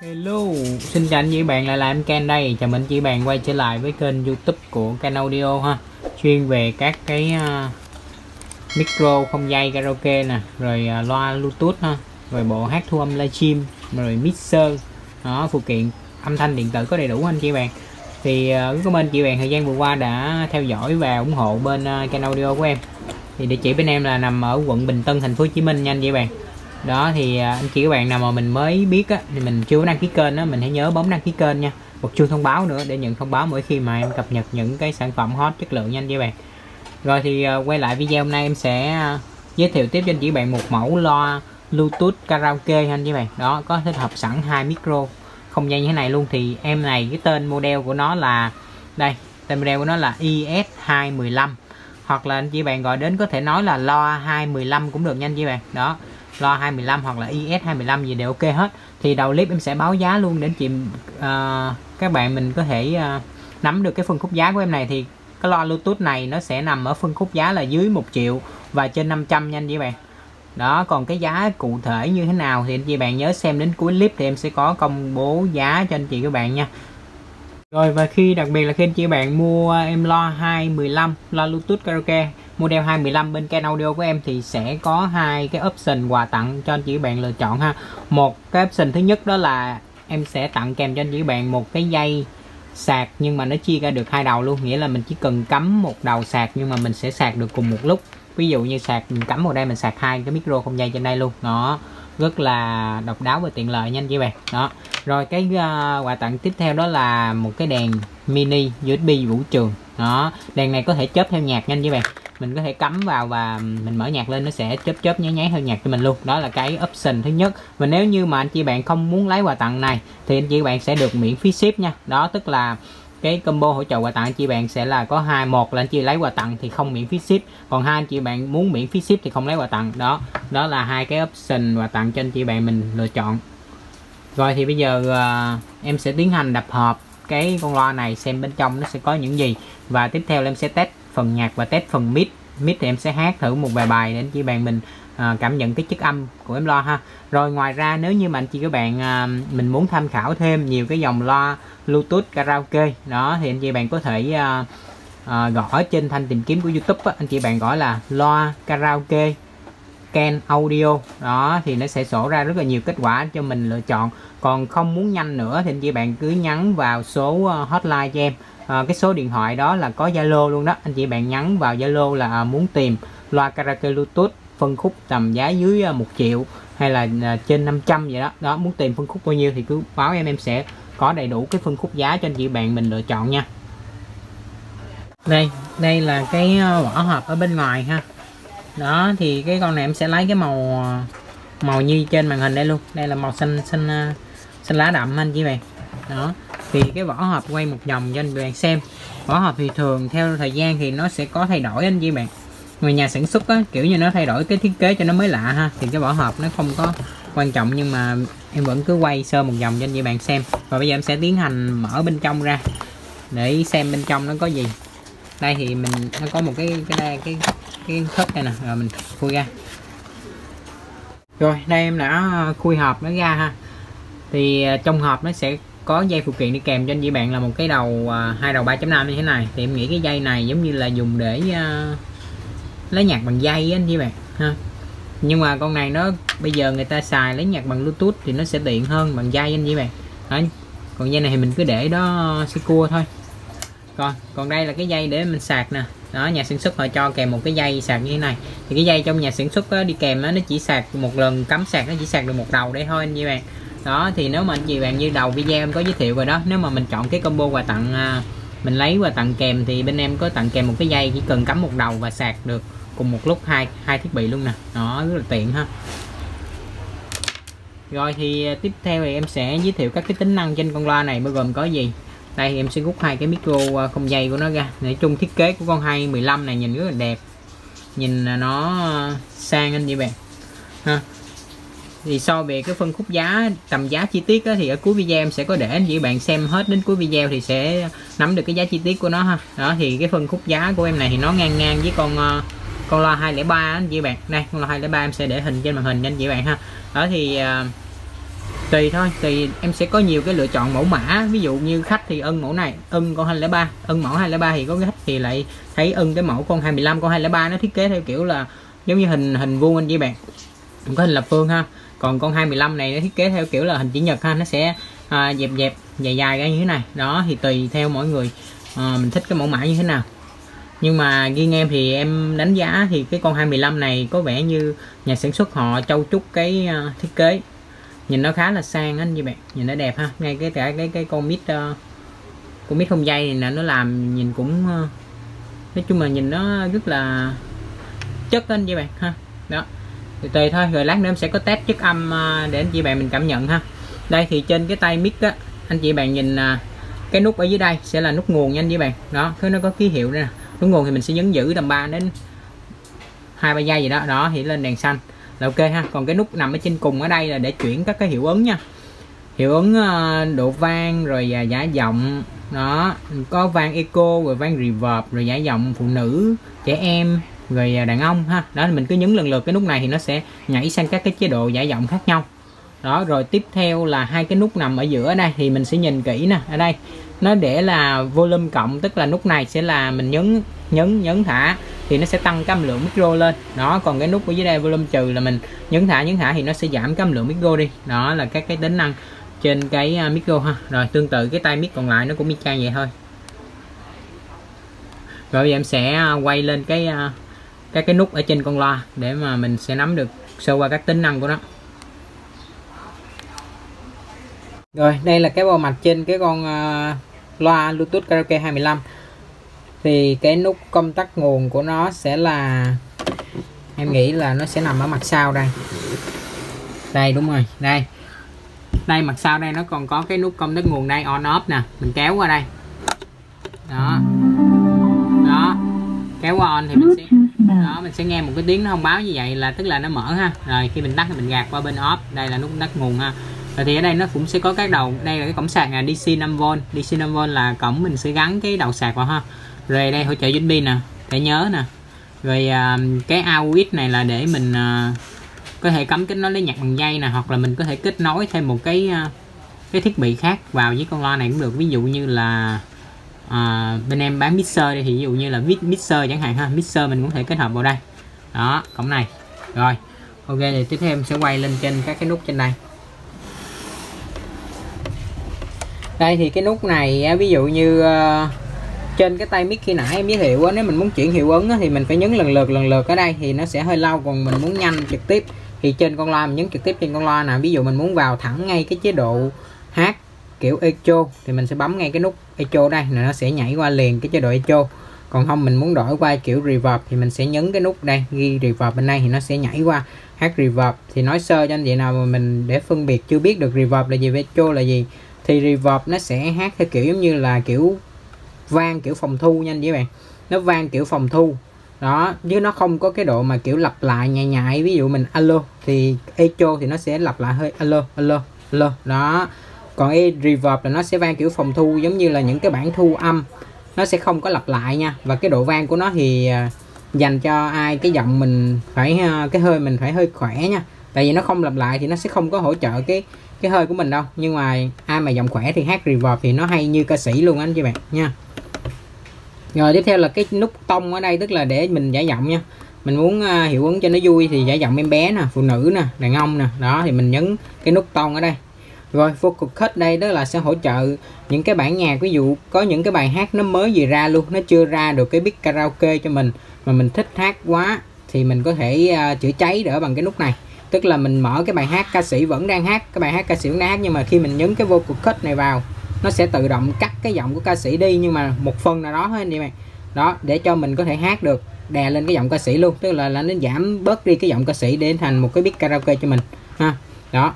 Hello, Xin chào anh chị bạn lại là em Ken đây. Chào mừng chị bạn quay trở lại với kênh youtube của Ken Audio ha. Chuyên về các cái uh, micro không dây karaoke nè Rồi uh, loa bluetooth ha Rồi bộ hát thu âm livestream Rồi mixer. Đó, phụ kiện âm thanh điện tử có đầy đủ anh chị bạn. Thì uh, cảm ơn chị bạn thời gian vừa qua đã theo dõi và ủng hộ bên uh, Ken Audio của em. Thì địa chỉ bên em là nằm ở quận Bình Tân thành phố Hồ Chí Minh nha anh chị bạn đó thì à, anh chị các bạn nào mà mình mới biết á, thì mình chưa đăng ký kênh á mình hãy nhớ bấm đăng ký kênh nha. Một chuông thông báo nữa để nhận thông báo mỗi khi mà em cập nhật những cái sản phẩm hot chất lượng nha anh chị bạn. Rồi thì à, quay lại video hôm nay em sẽ à, giới thiệu tiếp cho anh chị bạn một mẫu loa Bluetooth karaoke anh chị bạn. Đó có thích hợp sẵn hai micro không dây như thế này luôn. Thì em này cái tên model của nó là đây tên model của nó là IS215 hoặc là anh chị bạn gọi đến có thể nói là loa 215 cũng được nha anh chị bạn. Đó lo 215 hoặc là IS 215 gì đều ok hết. Thì đầu clip em sẽ báo giá luôn để chị uh, các bạn mình có thể uh, nắm được cái phân khúc giá của em này. Thì cái loa Bluetooth này nó sẽ nằm ở phân khúc giá là dưới 1 triệu và trên 500 nha anh chị bạn. Đó còn cái giá cụ thể như thế nào thì anh chị bạn nhớ xem đến cuối clip thì em sẽ có công bố giá cho anh chị các bạn nha rồi, và khi đặc biệt là khi anh chị bạn mua em lo 215 lo Bluetooth karaoke model 215 bên kênh audio của em thì sẽ có hai cái option quà tặng cho anh chị bạn lựa chọn ha. Một cái option thứ nhất đó là em sẽ tặng kèm cho anh chị bạn một cái dây sạc nhưng mà nó chia ra được hai đầu luôn. Nghĩa là mình chỉ cần cắm một đầu sạc nhưng mà mình sẽ sạc được cùng một lúc. Ví dụ như sạc, mình cắm vào đây mình sạc hai cái micro không dây trên đây luôn. Đó rất là độc đáo và tiện lợi nha anh chị bạn. Đó. Rồi cái uh, quà tặng tiếp theo đó là một cái đèn mini USB vũ trường. Đó. Đèn này có thể chớp theo nhạc nhanh chị bạn. Mình có thể cắm vào và mình mở nhạc lên nó sẽ chớp chớp nháy nháy theo nhạc cho mình luôn. Đó là cái option thứ nhất. Và nếu như mà anh chị bạn không muốn lấy quà tặng này thì anh chị bạn sẽ được miễn phí ship nha. Đó tức là cái combo hỗ trợ quà tặng anh chị bạn sẽ là có hai một là anh chị lấy quà tặng thì không miễn phí ship còn hai anh chị bạn muốn miễn phí ship thì không lấy quà tặng. Đó đó là hai cái option quà tặng cho anh chị bạn mình lựa chọn. Rồi thì bây giờ uh, em sẽ tiến hành đập hộp cái con loa này xem bên trong nó sẽ có những gì. Và tiếp theo em sẽ test phần nhạc và test phần mid mid thì em sẽ hát thử một vài bài để anh chị bạn mình à, cảm nhận cái chất âm của em loa ha. Rồi ngoài ra nếu như mà anh chị các bạn à, mình muốn tham khảo thêm nhiều cái dòng loa bluetooth karaoke đó thì anh chị bạn có thể à, à, gõ trên thanh tìm kiếm của youtube á, anh chị bạn gọi là loa karaoke Ken Audio đó thì nó sẽ sổ ra rất là nhiều kết quả cho mình lựa chọn. Còn không muốn nhanh nữa thì anh chị bạn cứ nhắn vào số à, hotline cho em. À, cái số điện thoại đó là có Zalo luôn đó. Anh chị bạn nhắn vào Zalo là à, muốn tìm loa karaoke Bluetooth phân khúc tầm giá dưới à, một 1 triệu hay là à, trên 500 vậy đó. Đó, muốn tìm phân khúc bao nhiêu thì cứ báo em em sẽ có đầy đủ cái phân khúc giá cho anh chị bạn mình lựa chọn nha. Đây đây là cái à, vỏ hộp ở bên ngoài ha. Đó, thì cái con này em sẽ lấy cái màu màu như trên màn hình đây luôn. Đây là màu xanh xanh xanh lá đậm anh chị bạn. Đó, thì cái vỏ hộp quay một vòng cho anh bạn xem. Vỏ hộp thì thường theo thời gian thì nó sẽ có thay đổi anh chị bạn người nhà sản xuất á, kiểu như nó thay đổi cái thiết kế cho nó mới lạ ha. Thì cái vỏ hộp nó không có quan trọng nhưng mà em vẫn cứ quay sơ một vòng cho anh chị bạn xem. Và bây giờ em sẽ tiến hành mở bên trong ra để xem bên trong nó có gì. Đây thì mình nó có một cái cái đây cái cái khớp này nè. Rồi mình khui ra. Rồi đây em đã khui hộp nó ra ha. Thì à, trong hộp nó sẽ có dây phụ kiện đi kèm cho anh chị bạn là một cái đầu à, hai đầu 3.5 như thế này. Thì em nghĩ cái dây này giống như là dùng để uh, lấy nhạc bằng dây anh chị bạn ha. Nhưng mà con này nó bây giờ người ta xài lấy nhạc bằng bluetooth thì nó sẽ tiện hơn bằng dây anh chị bạn Đấy. còn dây này thì mình cứ để đó sẽ cua thôi. Còn còn đây là cái dây để mình sạc nè. Đó nhà sản xuất họ cho kèm một cái dây sạc như thế này. Thì cái dây trong nhà sản xuất đó, đi kèm đó, nó chỉ sạc một lần cắm sạc nó chỉ sạc được một đầu đây thôi anh chị bạn đó thì nếu mà anh chị bạn như đầu video em có giới thiệu rồi đó nếu mà mình chọn cái combo quà tặng à, mình lấy và tặng kèm thì bên em có tặng kèm một cái dây, chỉ cần cắm một đầu và sạc được cùng một lúc hai hai thiết bị luôn nè. Đó, rất là tiện ha. Rồi thì à, tiếp theo thì em sẽ giới thiệu các cái tính năng trên con loa này, bao gồm có gì? Đây, em sẽ rút hai cái micro à, không dây của nó ra. Nói chung thiết kế của con 215 này nhìn rất là đẹp. Nhìn à, nó sang anh chị bạn. Ha thì so về cái phân khúc giá tầm giá chi tiết á, thì ở cuối video em sẽ có để anh chị bạn xem hết. Đến cuối video thì sẽ nắm được cái giá chi tiết của nó ha. Đó thì cái phân khúc giá của em này thì nó ngang ngang với con ờ, con loa 203 anh chị bạn. Đây con loa 203 em sẽ để hình trên màn hình anh chị bạn ha. Đó thì uh, tùy thôi. Tùy em sẽ có nhiều cái lựa chọn mẫu mã. Ví dụ như khách thì ân mẫu này ân con 203 ân mẫu 203 thì có khách thì lại thấy ân cái mẫu con 215 con 203 nó thiết kế theo kiểu là giống như hình hình vuông anh chị bạn. Có hình lập phương ha còn con 215 này nó thiết kế theo kiểu là hình chữ nhật ha nó sẽ à, dẹp dẹp dài dài ra như thế này. Đó thì tùy theo mỗi người. À, mình thích cái mẫu mã như thế nào. Nhưng mà riêng em thì em đánh giá thì cái con 215 này có vẻ như nhà sản xuất họ trau trúc cái uh, thiết kế. Nhìn nó khá là sang anh như bạn. Nhìn nó đẹp ha. Ngay cái cả cái cái con mít uh, con mít không dây này là nó làm nhìn cũng uh, nói chung là nhìn nó rất là chất anh chị bạn ha. Đó thì tùy thôi, rồi lát nữa em sẽ có test chất âm à, để anh chị bạn mình cảm nhận ha. Đây, thì trên cái tay mic á, anh chị bạn nhìn à, cái nút ở dưới đây sẽ là nút nguồn nha anh chị bạn. Đó thứ nó có ký hiệu đây nè. Nút nguồn thì mình sẽ nhấn giữ tầm 3 đến hai, ba giây gì đó. Đó, thì lên đèn xanh. Là ok ha. Còn cái nút nằm ở trên cùng ở đây là để chuyển các cái hiệu ứng nha. Hiệu ứng à, độ vang, rồi giả giọng. Đó, có vang eco rồi vang reverb, rồi giả giọng phụ nữ, trẻ em rồi à, đàn ông ha. Đó, mình cứ nhấn lần lượt, cái nút này thì nó sẽ nhảy sang các cái chế độ giải giọng khác nhau. Đó, rồi tiếp theo là hai cái nút nằm ở giữa đây thì mình sẽ nhìn kỹ nè. Ở đây, nó để là volume cộng, tức là nút này sẽ là mình nhấn nhấn nhấn thả thì nó sẽ tăng cái âm lượng micro lên. Đó, còn cái nút ở dưới đây volume trừ là mình nhấn thả nhấn thả thì nó sẽ giảm cái âm lượng micro đi. Đó là các cái tính năng trên cái à, micro ha. Rồi, tương tự cái tay mic còn lại nó cũng y chang vậy thôi. Rồi bây giờ em sẽ à, quay lên cái các cái nút ở trên con loa để mà mình sẽ nắm được sơ qua các tính năng của nó. Rồi đây là cái bộ mặt trên cái con uh, loa Bluetooth karaoke 25 thì cái nút công tắc nguồn của nó sẽ là em nghĩ là nó sẽ nằm ở mặt sau đây. Đây đúng rồi đây. Đây mặt sau đây nó còn có cái nút công tắc nguồn đây on off nè mình kéo qua đây. Đó. Đó. Kéo qua on thì mình sẽ đó, mình sẽ nghe một cái tiếng nó thông báo như vậy là tức là nó mở ha. Rồi, khi mình tắt thì mình gạt qua bên off. Đây là nút tắt nguồn ha. Rồi thì ở đây nó cũng sẽ có các đầu, đây là cái cổng sạc là DC 5V DC 5V là cổng mình sẽ gắn cái đầu sạc vào ha. Rồi đây, hỗ trợ USB nè, để nhớ nè. Rồi à, cái AUX này là để mình à, có thể cắm kết nối lấy nhạc bằng dây nè, hoặc là mình có thể kết nối thêm một cái à, cái thiết bị khác vào với con loa này cũng được. Ví dụ như là à, bên em bán mixer đây thì ví dụ như là mixer chẳng hạn ha mixer mình cũng thể kết hợp vào đây. Đó cổng này. Rồi ok thì tiếp theo em sẽ quay lên trên các cái nút trên đây. Đây thì cái nút này ví dụ như uh, trên cái tay mic khi nãy em giới thiệu á, nếu mình muốn chuyển hiệu ứng á, thì mình phải nhấn lần lượt lần lượt ở đây thì nó sẽ hơi lâu còn mình muốn nhanh trực tiếp. Thì trên con loa mình nhấn trực tiếp trên con loa nè ví dụ mình muốn vào thẳng ngay cái chế độ hát kiểu echo, thì mình sẽ bấm ngay cái nút echo đây, là nó sẽ nhảy qua liền cái chế độ echo. Còn không, mình muốn đổi qua kiểu reverb thì mình sẽ nhấn cái nút đây, ghi reverb bên đây thì nó sẽ nhảy qua, hát reverb. Thì nói sơ cho anh chị nào mà mình để phân biệt chưa biết được reverb là gì, echo là gì, thì reverb nó sẽ hát theo kiểu giống như là kiểu vang kiểu phòng thu nha anh chị bạn. Nó vang kiểu phòng thu. Đó, chứ nó không có cái độ mà kiểu lặp lại nhại nhại ví dụ mình alo thì echo thì nó sẽ lặp lại hơi alo alo alo. Đó còn cái reverb là nó sẽ vang kiểu phòng thu giống như là những cái bản thu âm. Nó sẽ không có lặp lại nha. Và cái độ vang của nó thì à, dành cho ai, cái giọng mình phải à, cái hơi mình phải hơi khỏe nha. Tại vì nó không lặp lại thì nó sẽ không có hỗ trợ cái cái hơi của mình đâu. Nhưng mà ai mà giọng khỏe thì hát reverb thì nó hay như ca sĩ luôn anh chị bạn, nha. Rồi tiếp theo là cái nút tông ở đây, tức là để mình giải giọng nha. Mình muốn à, hiệu ứng cho nó vui thì giải giọng em bé nè, phụ nữ nè, đàn ông nè. Đó, thì mình nhấn cái nút tông ở đây rồi vocal cut đây đó là sẽ hỗ trợ những cái bản nhạc. Ví dụ có những cái bài hát nó mới gì ra luôn nó chưa ra được cái beat karaoke cho mình mà mình thích hát quá thì mình có thể uh, chữa cháy đỡ bằng cái nút này. Tức là mình mở cái bài hát ca sĩ vẫn đang hát cái bài hát ca sĩ vẫn đang hát nhưng mà khi mình nhấn cái vocal cut này vào nó sẽ tự động cắt cái giọng của ca sĩ đi nhưng mà một phần nào đó thôi anh chị bạn đó để cho mình có thể hát được đè lên cái giọng ca sĩ luôn. Tức là là nó giảm bớt đi cái giọng ca sĩ để thành một cái beat karaoke cho mình ha. Đó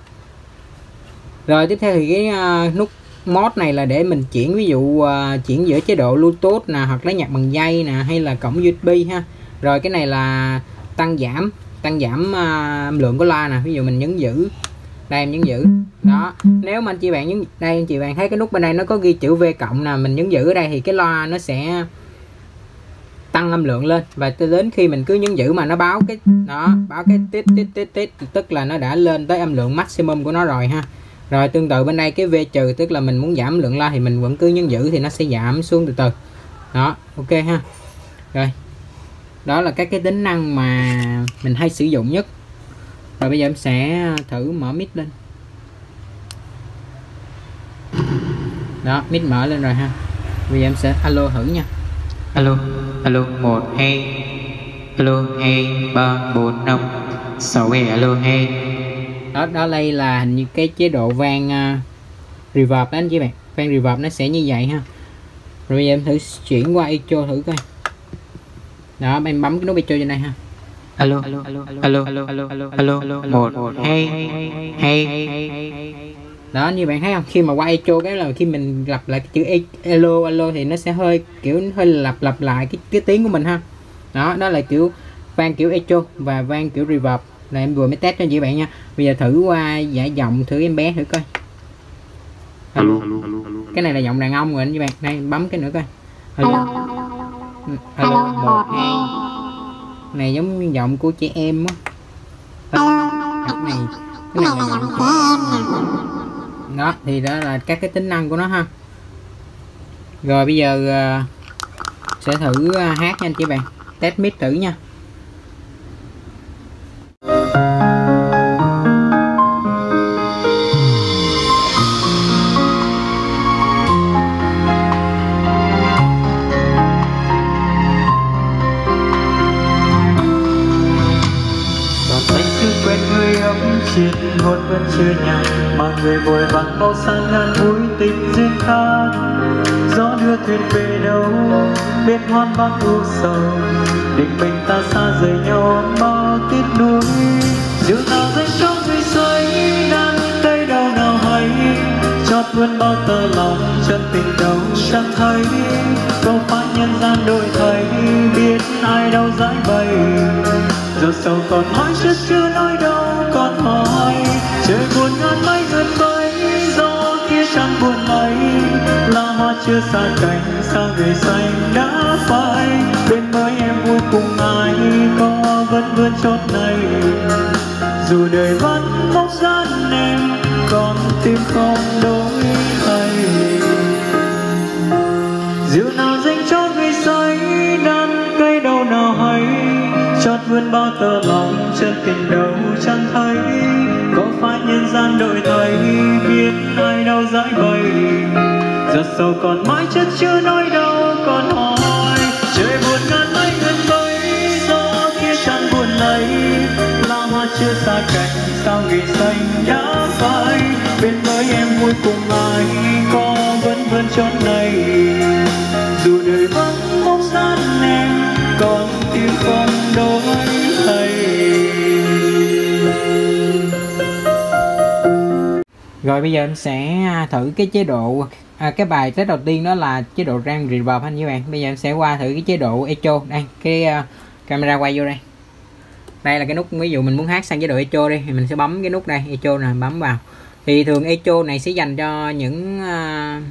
rồi tiếp theo thì cái uh, nút mod này là để mình chuyển ví dụ uh, chuyển giữa chế độ bluetooth nè hoặc lấy nhạc bằng dây nè hay là cổng usb ha. Rồi cái này là tăng giảm tăng giảm uh, âm lượng của loa nè ví dụ mình nhấn giữ. Đây em nhấn giữ. Đó. Nếu mà anh chị bạn nhấn đây anh chị bạn thấy cái nút bên đây nó có ghi chữ V cộng nè mình nhấn giữ ở đây thì cái loa nó sẽ tăng âm lượng lên. Và đến khi mình cứ nhấn giữ mà nó báo cái đó báo cái tít tít tít tít tức là nó đã lên tới âm lượng maximum của nó rồi ha rồi, tương tự bên đây cái V trừ, tức là mình muốn giảm lượng like thì mình vẫn cứ nhấn giữ thì nó sẽ giảm xuống từ từ. Đó, ok ha. Rồi, đó là các cái tính năng mà mình hay sử dụng nhất. Rồi bây giờ em sẽ thử mở mic lên. Đó, mic mở lên rồi ha. Bây giờ em sẽ alo thử nha. Alo alo, một, hai. Alo, hai, ba, bốn, năm. Sáu hai alo, hai đó đó đây là hình như cái chế độ vang uh, reverb đó anh chị bạn vang reverb nó sẽ như vậy ha rồi bây giờ em thử chuyển qua echo thử coi đó em bấm cái nút echo trên đây ha alo alo alo alo alo alo alo một một hai hai đó như bạn thấy không khi mà qua echo cái là khi mình lặp lại cái chữ e, alo alo thì nó sẽ hơi kiểu hơi lặp lặp lại cái cái tiếng của mình ha đó đó là kiểu vang kiểu echo và vang kiểu reverb là em vừa mới test cho chị bạn nha. Bây giờ thử qua giải giọng thử em bé thử coi. Alo, cái này là giọng đàn ông rồi anh chị bạn. Đây bấm cái nữa coi. Alo. Alo một hai. Này giống như giọng của trẻ em á. Cái này cái này là giọng trẻ em đó thì đó là các cái tính năng của nó ha. Rồi bây giờ uh, sẽ thử uh, hát nha anh chị bạn. Test mic thử nha người vội vàng sang ngàn vui tình duyên ta. Gió đưa thuyền về đâu? Biết hoan vắng u sầu. Định mình ta xa rời nhau bao tiếc nuối. Dù nào dành trong người say đang tay đâu nào hay. Chót luôn bao tơ lòng, chân tình đâu chẳng thấy. Câu phải nhân gian đổi thay, biết ai đâu giải bày. Giờ sầu còn mãi chưa chưa nói đâu còn hỏi trời buồn ngàn mây gần bờ lá là hoa chưa xa cành, sao người xanh đã phai? Bên mới em vui cùng ai, có vẫn vươn chốt này dù đời vẫn bốc gian em, còn tim không đổi thay. Rượu nào dành cho người say, đan cây đâu nào hay? Chót vươn bao tờ lòng, chân tình đâu chẳng thấy? Có phải nhân gian đổi thay, biết ai đâu giải bày? Giọt sầu còn mãi chất chưa nói đâu còn hỏi. Trời buồn ngàn mây ngân vây gió kia chẳng buồn lấy. Lá hoa chưa xa cành sao người xanh đã phai? Bên với em vui cùng anh có vẫn vẫn chốn này? Dù đời vắng bóng gian em, còn tim không đổi thay rồi bây giờ em sẽ à, thử cái chế độ à, cái bài test đầu tiên đó là chế độ rang reverb anh các bạn bây giờ em sẽ qua thử cái chế độ echo. Đây cái uh, camera quay vô đây. Đây là cái nút ví dụ mình muốn hát sang chế độ echo đi thì mình sẽ bấm cái nút đây echo nè bấm vào. Thì thường echo này sẽ dành cho những uh,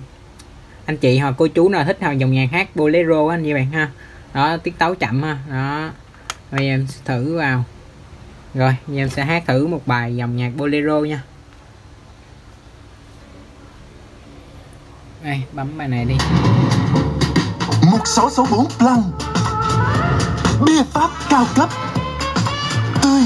anh chị hoặc cô chú nào thích hoặc dòng nhạc hát bolero anh chị bạn ha. Đó tiết tấu chậm ha đó. Bây giờ em sẽ thử vào. Rồi bây giờ em sẽ hát thử một bài dòng nhạc bolero nha. Đây bấm bài này đi. 1664 Plum Bia pháp cao cấp. Tươi.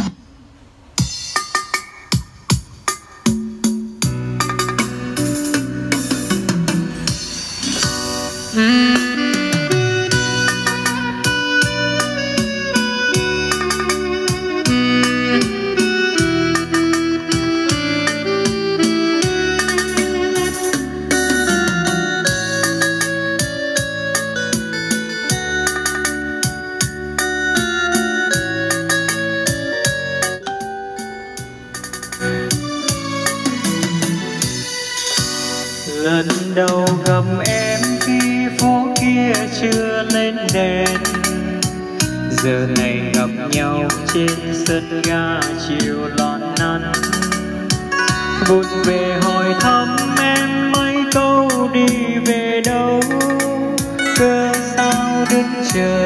Lần đầu gặp em khi phố kia chưa lên đèn giờ này gặp nhau trên sân ga chiều lon năn vụt về hỏi thăm em mấy câu đi về đâu. Cơ sao đứng chờ,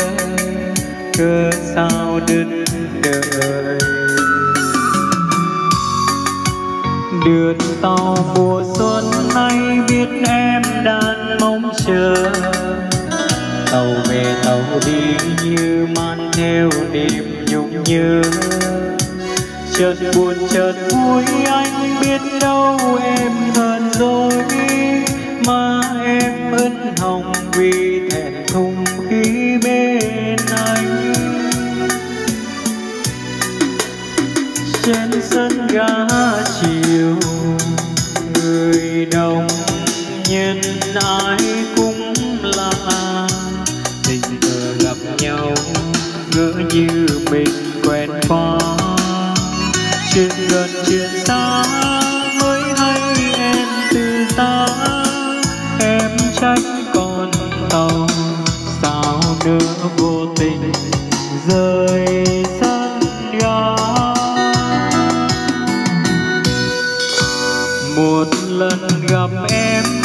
cơ sao đứng đợi. Đường tàu mùa xuân nay biết em đang mong chờ. Tàu về tàu đi như mang theo đêm nhung nhớ. Chợt buồn chợt vui, anh biết đâu em hơn rồi. Mà em ân hồng vì thẹn thùng khi bên anh. Trên sân ga ai cũng là tình cờ gặp nhau, ngỡ như mình quen qua. Chuyện gần chuyện xa mới hay em từ ta em trách con tàu, sao nữa vô tình rơi sân ga một lần gặp em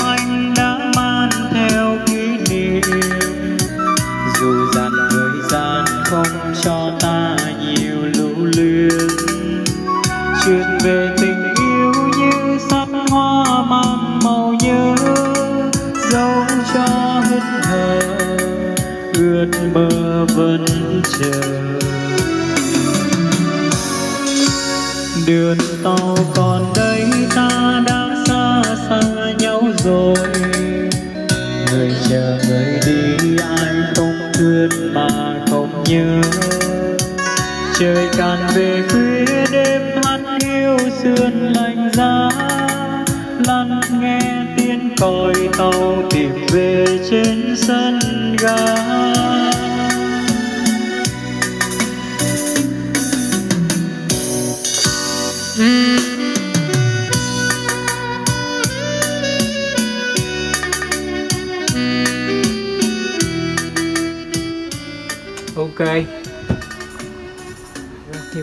ước mơ vẫn chờ. Đường tàu còn đây, ta đã xa xa nhau rồi. Người chờ người đi, ai không thương mà không nhớ. Trời càng về khuya coi tàu tìm về trên sân ga. Ok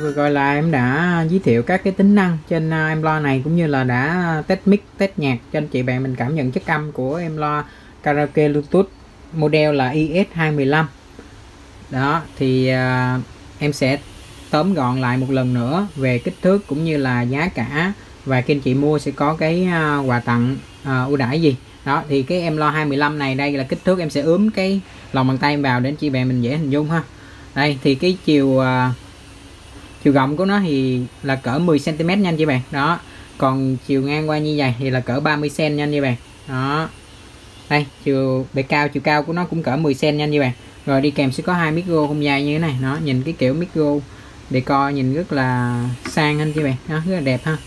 vừa gọi là em đã giới thiệu các cái tính năng trên à, em lo này cũng như là đã test mic test nhạc cho anh chị bạn. Mình cảm nhận chất âm của em lo karaoke bluetooth model là is215 đó thì uh, em sẽ tóm gọn lại một lần nữa về kích thước cũng như là giá cả. Và khi anh chị mua sẽ có cái uh, quà tặng uh, ưu đãi gì. Đó thì cái em lo 215 này đây là kích thước em sẽ ướm cái lòng bàn tay em vào để anh chị bạn mình dễ hình dung ha. Đây thì cái chiều uh, chiều rộng của nó thì là cỡ 10 cm nha anh chị bạn. Đó. Còn chiều ngang qua như vậy thì là cỡ 30 cm nha anh chị bạn. Đó. Đây chiều bề cao chiều cao của nó cũng cỡ 10 cm nha anh chị bạn. Rồi đi kèm sẽ có hai micro không dây như thế này. Nó nhìn cái kiểu micro để coi nhìn rất là sang anh chị bạn. Đó, rất là đẹp ha.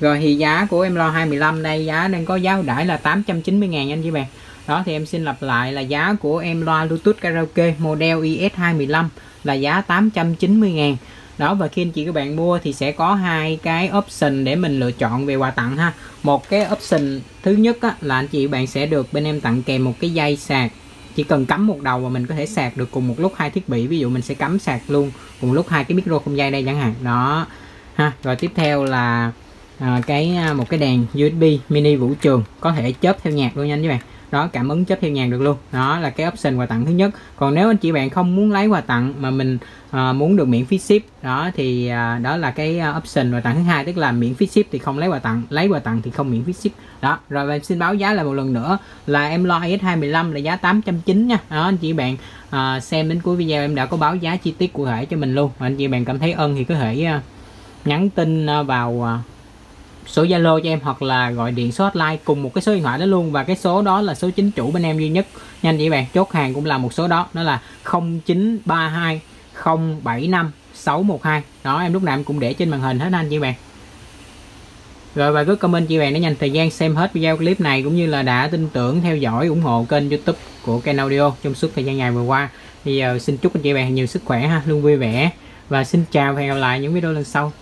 Rồi thì giá của em lo 215 đây giá đang có giá ưu đãi là 890 ngàn anh chị bạn. Đó thì em xin lặp lại là giá của em loa Bluetooth karaoke model IS215 là giá 890 ngàn đó và khi anh chị các bạn mua thì sẽ có hai cái option để mình lựa chọn về quà tặng ha. Một cái option thứ nhất á, là anh chị bạn sẽ được bên em tặng kèm một cái dây sạc. Chỉ cần cắm một đầu và mình có thể sạc được cùng một lúc hai thiết bị. Ví dụ mình sẽ cắm sạc luôn cùng lúc hai cái micro không dây đây chẳng hạn. Đó. Ha rồi tiếp theo là à, cái à, một cái đèn USB mini vũ trường. Có thể chớp theo nhạc luôn nha anh các bạn đó cảm ứng chấp theo nhạc được luôn. Đó là cái option quà tặng thứ nhất. Còn nếu anh chị bạn không muốn lấy quà tặng mà mình à, muốn được miễn phí ship đó thì à, đó là cái ờ, option quà tặng thứ hai tức là miễn phí ship thì không lấy quà tặng lấy quà tặng thì không miễn phí ship. Đó rồi em xin báo giá lại một lần nữa. Là em lo IS215 là giá 890 nha. Đó anh chị bạn à, xem đến cuối video em đã có báo giá chi tiết cụ thể cho mình luôn. Anh chị bạn cảm thấy ơn thì có thể nhắn tin vào số Zalo cho em hoặc là gọi điện số hotline cùng một cái số điện thoại đó luôn. Và cái số đó là số chính chủ bên em duy nhất. Nhanh chị bạn? Chốt hàng cũng là một số đó. Đó là 0932 075 612 đó, em lúc nào em cũng để trên màn hình hết anh chị bạn. Rồi, và cứ comment chị bạn để dành thời gian xem hết video clip này cũng như là đã tin tưởng, theo dõi, ủng hộ kênh youtube của kênh audio trong suốt thời gian dài vừa qua. Thì giờ xin chúc anh chị bạn nhiều sức khỏe ha, luôn vui vẻ. Và xin chào và hẹn gặp lại những video lần sau.